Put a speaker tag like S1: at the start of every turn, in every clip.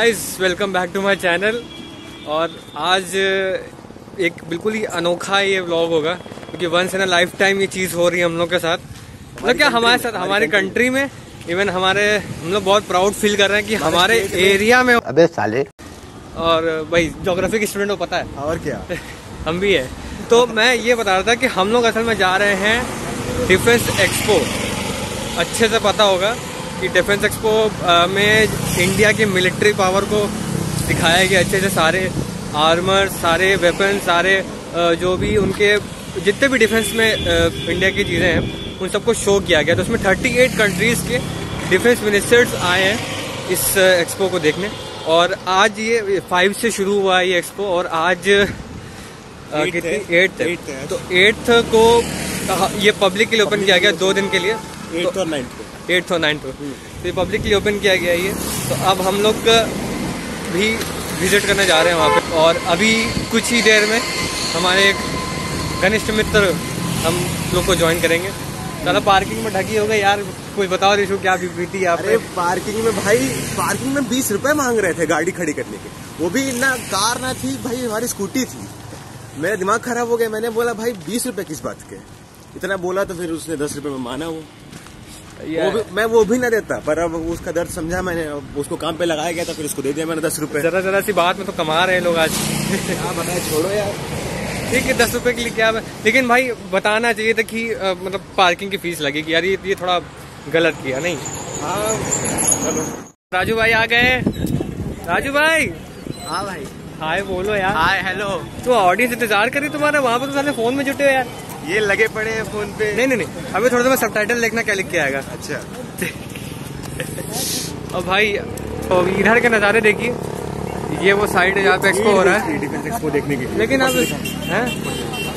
S1: Guys welcome back to my channel और आज एक बिल्कुल ही अनोखा ये व्लॉग होगा क्योंकि once in a life time ये चीज़ हो रही है हम लोग के साथ। मतलब क्या हमारे साथ हमारी कंट्री में इवन हमारे हम लोग बहुत प्राउड फील कर रहे हैं कि हमारे एरिया में
S2: अबे साले।
S1: और भाई जोग्राफी के स्टूडेंट को पता है।
S2: और क्या?
S1: हम भी है। तो मैं ये बता रहा था कि हम लोग असल में जा रहे हैं डिफेंस एक्सपो अच्छे से पता होगा। कि डिफेंस एक्सपो में इंडिया की मिलिट्री पावर को दिखाया गया अच्छे से सारे आर्मर सारे वेपन सारे जो भी उनके जितने भी डिफेंस में इंडिया की चीज़ें हैं उन सबको शो किया गया। तो उसमें 38 कंट्रीज़ के डिफेंस मिनिस्टर्स आए हैं इस एक्सपो को देखने। और आज ये फाइव से शुरू हुआ है ये एक्सपो और आज कितनी? एट्थ तो एट्थ को ये पब्लिक के लिए ओपन किया गया दो दिन के लिए।
S2: एट्थ और नाइन्थ को
S1: एट्थ और नाइन्थ को तो ये पब्लिक के लिए ओपन किया गया ये। तो अब हम लोग भी विज़िट करने जा रहे हैं वहाँ पे। और अभी कुछ ही देर में हमारे एक घनिष्ठ मित्र हम लोग को ज्वाइन करेंगे। चलो पार्किंग में ढकी हो गई यार। कुछ बताओ रिशु क्या बीती आप
S2: अरे पार्किंग में भाई पार्किंग में बीस रुपए मांग रहे थे गाड़ी खड़ी करने के। वो भी ना कार ना थी भाई हमारी स्कूटी थी। मेरा दिमाग खराब हो गया। मैंने बोला भाई बीस रुपए किस बात के? इतना बोला तो फिर उसने दस रुपए में माना वो। वो भी, मैं वो भी ना देता पर अब उसका दर्द समझा मैंने उसको काम पे लगाया गया था फिर उसको दे दिया मैंने दस रुपए।
S1: जरा जरा सी बात में तो कमा रहे हैं लोग आज।
S2: क्या बताए छोड़ो यार।
S1: ठीक है दस रुपए के लिए क्या लेकिन भाई बताना चाहिए था कि मतलब पार्किंग की फ़ीस लगेगी। यार ये ये थोड़ा गलत किया नहीं?
S2: हाँ चलो।
S1: राजू भाई आ गए राजू भाई!
S2: हाँ भाई।
S1: हाय बोलो यार।
S2: हाय हेलो
S1: तो ऑडियंस इंतज़ार करी तुम्हारा? वहाँ पे तो सारे फ़ोन में जुटे हो यार।
S2: ये लगे पड़े हैं फ़ोन पे।
S1: नहीं नहीं नहीं। अभी थोड़ा सा मैं सब देखना क्या लिख के आएगा।
S2: अच्छा।
S1: और भाई तो इधर के नज़ारे देखिए। ये वो साइड है जहाँ पे एक्सपो हो रहा है।
S2: डिफेंस एक्सपो देखने के
S1: लेकिन अब हैं?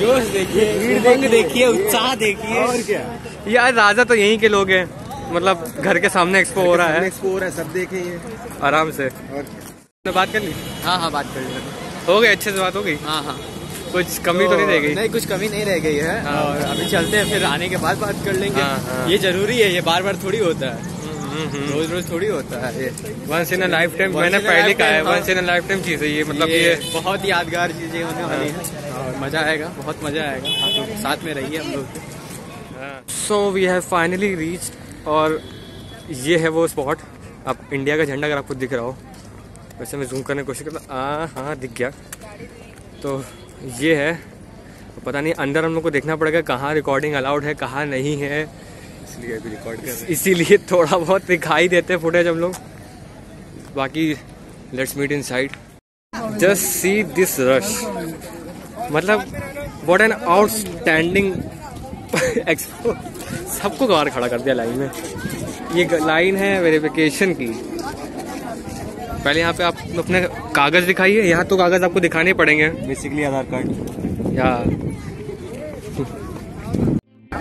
S2: जोश देखिए
S1: उमंग देखिए, उत्साह देखिए।
S2: और क्या?
S1: यार राजा तो यहीं के लोग हैं। मतलब घर के सामने एक्सपो हो रहा है।
S2: एक्सपो हो रहा है सब देखे
S1: आराम से।
S2: और
S1: बात कर ली?
S3: हाँ हाँ बात कर ली।
S1: हो गई अच्छे से बात हो गई?
S3: हाँ हाँ।
S1: कुछ कमी तो नहीं रह गई?
S3: नहीं कुछ कमी नहीं रह गई है।
S1: हाँ।
S3: और अभी चलते हैं फिर आने के बाद बात कर लेंगे।
S1: हाँ, हाँ।
S3: ये ज़रूरी है ये बार बार थोड़ी होता है।
S1: रोज
S3: रोज रोज थोड़ी होता है ये।
S1: वंस इन लाइफ टाइम मैंने पहले कहा है। वंस इन लाइफ टाइम चीज़ है ये मतलब
S3: ये
S1: ये
S3: बहुत यादगार चीज़ें होने वाली है। और मज़ा आएगा बहुत मज़ा आएगा। आप लोग साथ में रहिए हम लोग।
S1: So we have finally reach और ये है वो स्पॉट अब इंडिया का झंडा अगर आपको दिख रहा हो वैसे मैं जूम करने की कोशिश करता हाँ हाँ दिख गया। तो ये है। पता नहीं अंदर हम लोग को देखना पड़ेगा कहाँ रिकॉर्डिंग अलाउड है कहाँ नहीं है।
S2: इसलिए अभी रिकॉर्ड कर रहे
S1: इसीलिए थोड़ा बहुत दिखाई देते हैं फुटेज हम लोग। बाकी let's meet inside just see this rush मतलब व्हाट एन आउटस्टैंडिंग एक्सपो सबको कबार खड़ा कर दिया लाइन में। ये लाइन है वेरिफिकेशन की। पहले यहाँ पे आप अपने कागज़ दिखाइए यहाँ तो कागज़ आपको दिखाने पड़ेंगे।
S2: बेसिकली आधार कार्ड
S1: या।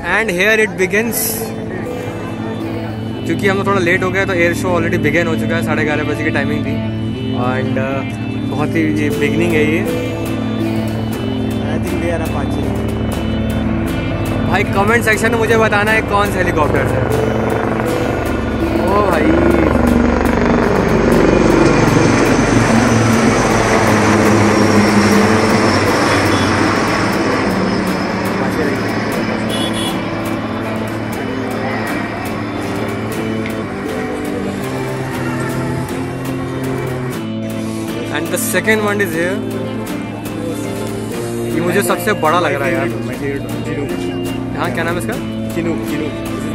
S1: एंड हेयर इट बिगिंस क्योंकि हम थोड़ा लेट हो गए तो एयर शो ऑलरेडी बिगेन हो चुका है साढ़े ग्यारह बजे की टाइमिंग थी। एंड बहुत ही ये बिगनिंग है ये। भाई कमेंट सेक्शन में मुझे बताना है कौन सा हेलीकॉप्टर है। ओ भाई। सेकेंड वन इज़ हियर ये मुझे सबसे बड़ा लग रहा है यार। हाँ क्या नाम है इसका?
S2: Chinu Chinu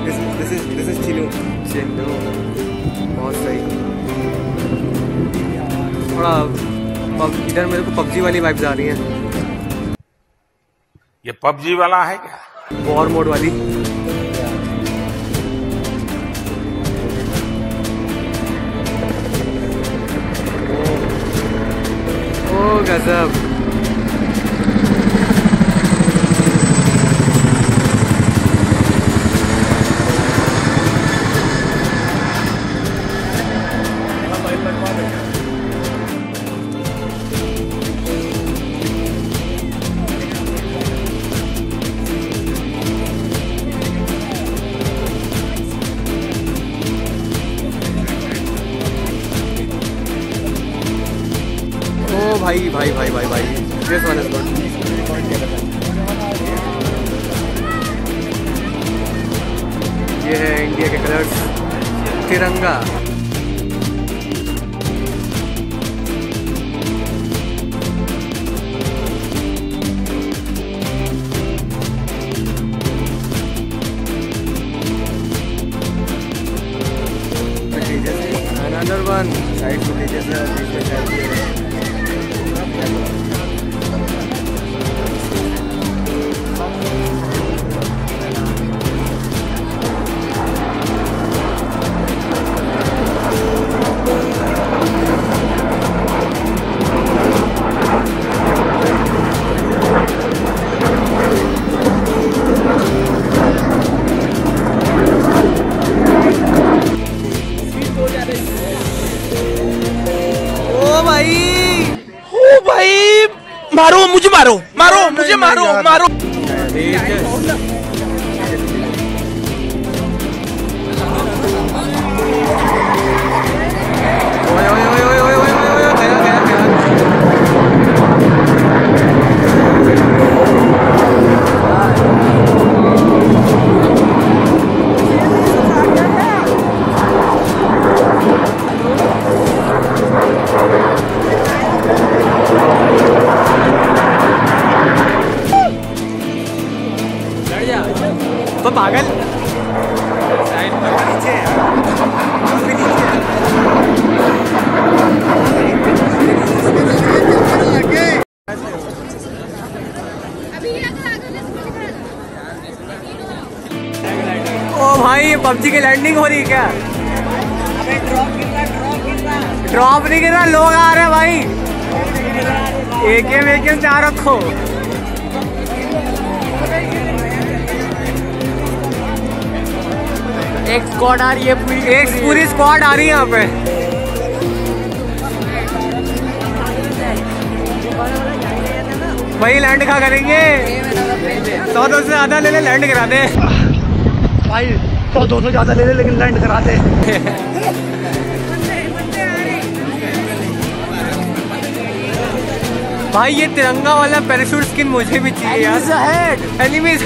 S2: this is this is Chinu
S1: Chintu बहुत सही। थोड़ा इधर मेरे को पबजी वाली वाइब्स आ रही हैं।
S4: ये पबजी वाला है क्या?
S1: वॉर मोड वाली। गजब भाई भाई भाई भाई। दिस वन इज़ गुड ये है इंडिया के कलर्स तिरंगा Another one. Side footages are बीच
S5: मारो मारो।
S1: ओ भाई, ये पबजी की लैंडिंग हो रही है क्या? ड्रॉप नहीं गिर रहा लोग आ रहे हैं भाई। एक एकेएम चाह रखो एक स्क्वाड आ रही है पूरी एक पूरी स्क्वाड आ रही है यहाँ पे। वही लैंड कहाँ करेंगे? सौ दो से ज़्यादा ले ले लैंड करा दे।
S5: भाई तो सौ ज़्यादा ले ले लेकिन लैंड करा दे।
S1: भाई ये तिरंगा वाला पैराशूट स्किन मुझे भी चाहिए यार। एनिमीज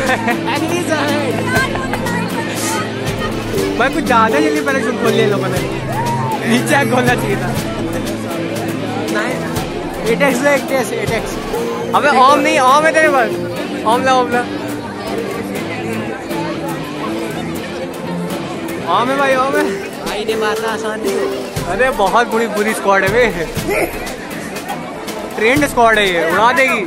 S1: भाई कुछ ज़्यादा जल्दी पैराशूट खोल लिया लोगों ने। नीचे खोलना चाहिए था।
S5: एटेक्स ले एटेक्स एटेक्स
S1: अबे ओम नहीं ओम है तेरे पास। ओम ला ओम ला। ओम है भाई ओम है।
S5: भाई ने मारना आसान नहीं
S1: अरे बहुत बुरी बुरी स्क्वाड है वे। ट्रेंड स्क्वाड है ये उड़ा देगी।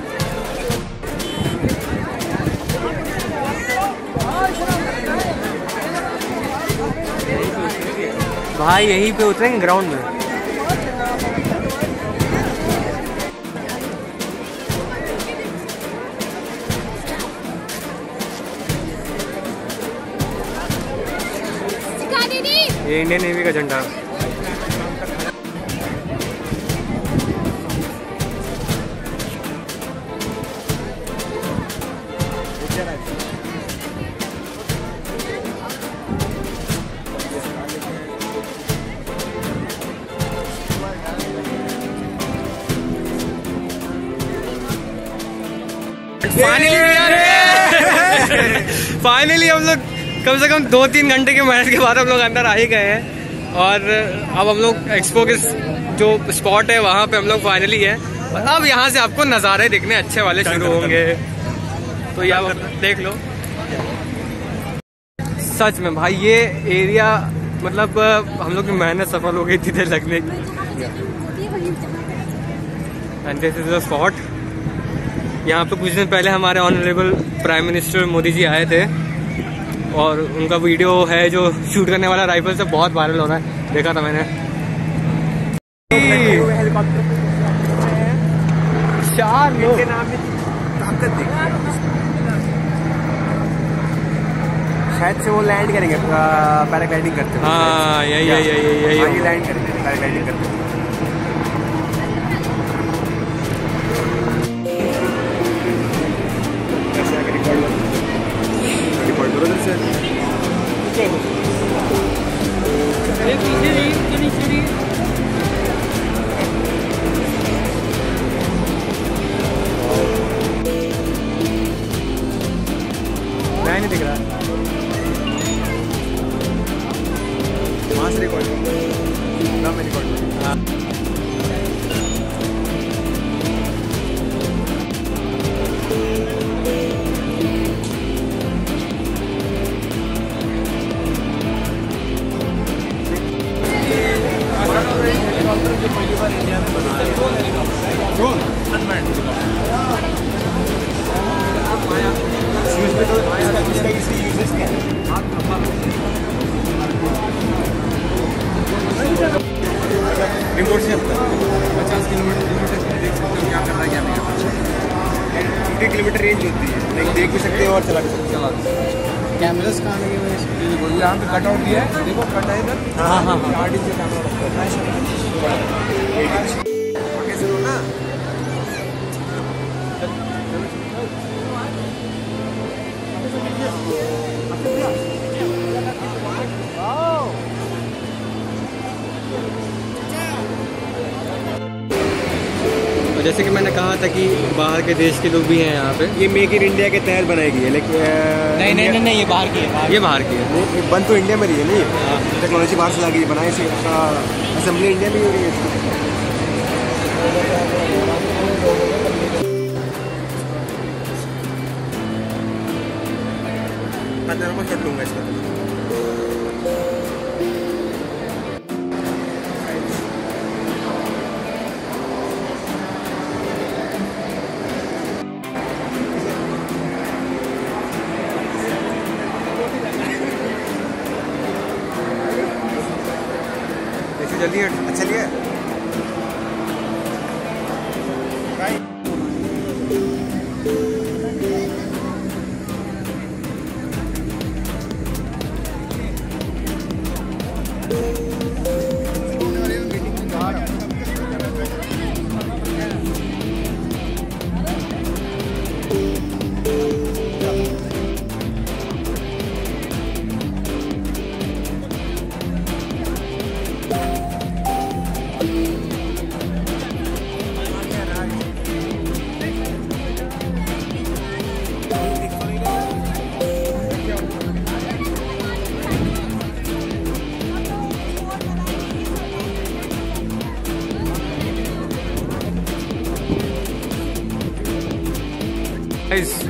S1: भाई यहीं पे उतरेंगे ग्राउंड में। ये इंडियन नेवी का झंडा। फाइनली हम लोग कम से कम दो तीन घंटे की मेहनत के बाद हम लोग अंदर आ ही गए हैं। और अब हम लोग एक्सपो के जो स्पॉट है वहाँ पे हम लोग फाइनली है। अब यहाँ से आपको नज़ारे दिखने अच्छे वाले शुरू होंगे। तो यहाँ देख लो। सच में भाई ये एरिया मतलब हम लोग की मेहनत सफल हो गई थी इधर लगने की। And this is the spot यहाँ पे कुछ दिन पहले हमारे honourable prime minister Modi ji आए थे। और उनका वीडियो है जो शूट करने वाला राइफल से बहुत वायरल हो रहा है। देखा था मैंने। चार लोग।
S2: शायद से वो लैंड करेंगे पैराग्लाइडिंग करते हुए।
S1: हाँ यही यही यही यही।
S2: हाँ,
S1: यही
S2: लैंड करेंगे पैराग्लाइडिंग करते
S1: जैसे कि मैंने कहा था कि बाहर के देश के लोग भी हैं यहाँ पे।
S2: ये मेक इन इंडिया के तहत बनाई गई है लेकिन
S3: नहीं नहीं नहीं नहीं ये बाहर की है
S1: ये बाहर की है।
S2: बन तो इंडिया में रही है नहीं टेक्नोलॉजी बाहर से ला गई है बनाई से असेंबली इंडिया में हो रही है मैं तेरे को शॉट लूँगा इसका।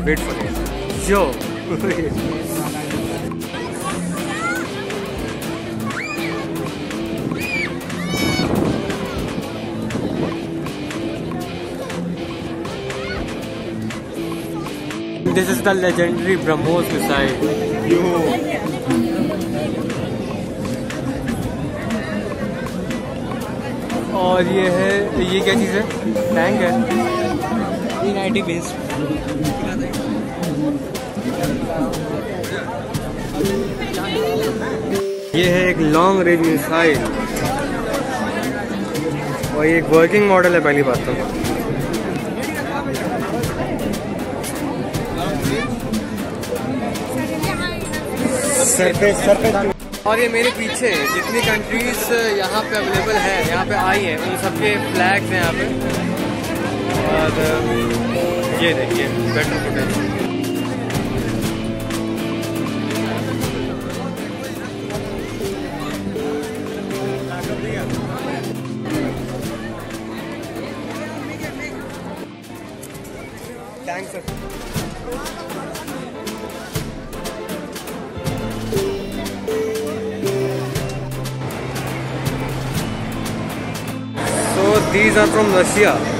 S1: Wait for it. Yo. This is the legendary BrahMos missile. और ये है ये क्या चीज़ है टैंक है
S3: ये नाइटी बेस्ड
S1: ये है एक लॉन्ग रेंज मिसाइल और ये एक वर्किंग मॉडल है पहली बात तो। और ये मेरे पीछे जितनी कंट्रीज़ यहाँ पे अवेलेबल है यहाँ पे आई है उन सबके फ्लैग्स हैं यहाँ पे। और ये देखिए better footage
S2: thanks sir
S1: So these are from Russia.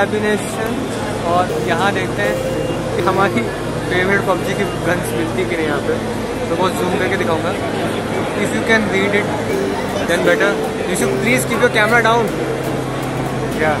S1: Examination और यहाँ देखते हैं कि हमारी फेवरेट पबजी की गन्स मिलती कि नहीं यहाँ पे। तो बहुत जूम करके दिखाऊँगा। If you can read it then better you should please keep your camera down क्या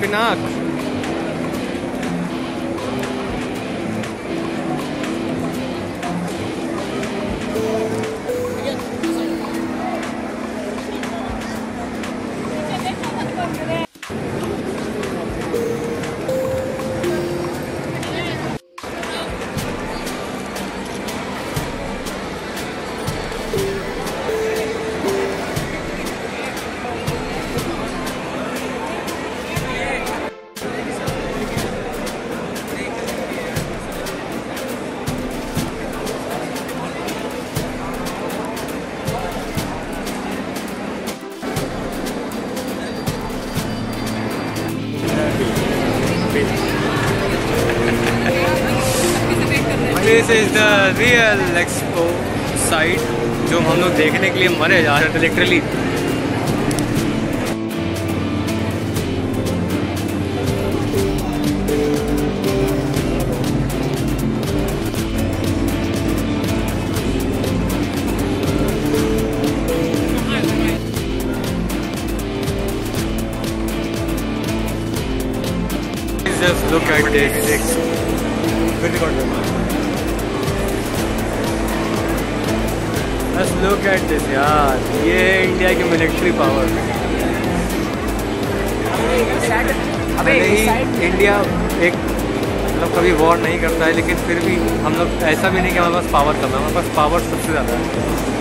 S1: ये is the real expo site जो हम लोग देखने के लिए मरे जा रहे थे literally Just look at this. Just look at this यार ये इंडिया की मिलिट्री पावर अबे नहीं इंडिया एक मतलब कभी वॉर नहीं करता है लेकिन फिर भी हम लोग ऐसा भी नहीं कि हमारे पास पावर कम है हमारे पास पावर सबसे ज़्यादा है।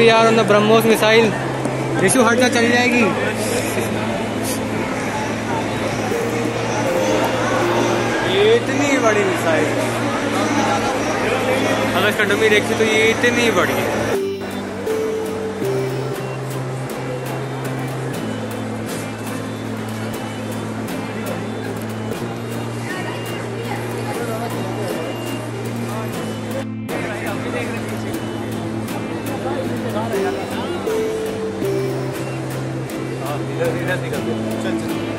S1: Here यार are ब्रह्मोस मिसाइल रिशु हटना चली जाएगी। ये इतनी बड़ी मिसाइल। अगर इसका डमी देखी तो ये इतनी बड़ी है। इधर इधर निकल गया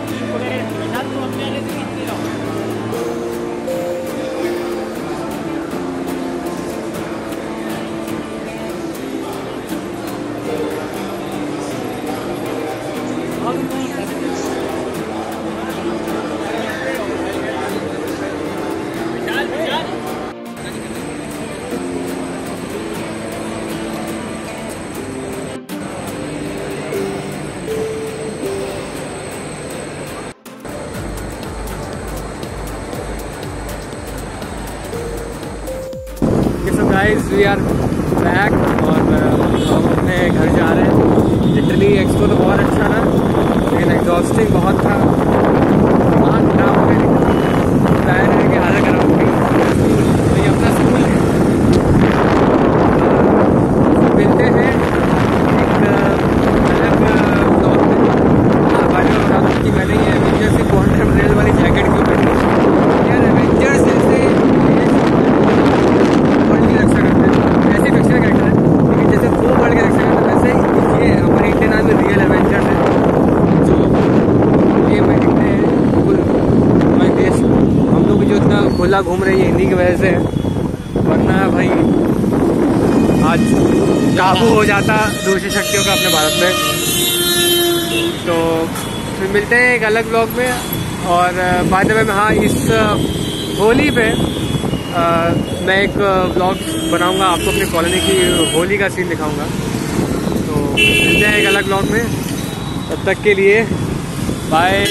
S1: चल so guys we are back और uh, हम अपने घर जा रहे हैं। इटली एक्सपो तो बहुत अच्छा था लेकिन एग्जॉस्टिंग बहुत था। आँख खराब हो गई टायर है कि हालत खराब हो गई तो अपना स्कूल है मिलते हैं एक अलग ब्लॉग में हाँ भाई मैं बता दूँ कि मैंने ये एवेंजर्स की क्वांटम रेल वाली जैकेट क्यों पहनी यार एवेंजर्स ऐसे वर्ल्ड की रक्षा करते हैं ऐसे फिक्शनल कैरेक्टर है लेकिन जैसे वो वर्ल्ड की रक्षा करते हैं वैसे ही ये हमारे इंडियन आर्मी रियल एवेंजर्स है जो ये मैं दिखते हैं बिल्कुल हमारे देश हम लोग जो इतना खुला घूम रही है हिंदी की वजह से। वरना भाई आज काबू हो जाता दूसरी शक्तियों का अपने भारत में। तो फिर मिलते हैं एक अलग ब्लॉग में और बाद में हाँ इस होली पे अ, मैं एक ब्लॉग बनाऊँगा आपको अपनी कॉलोनी की होली का सीन दिखाऊँगा। तो मिलते हैं एक अलग ब्लॉग में। तब तक के लिए बाय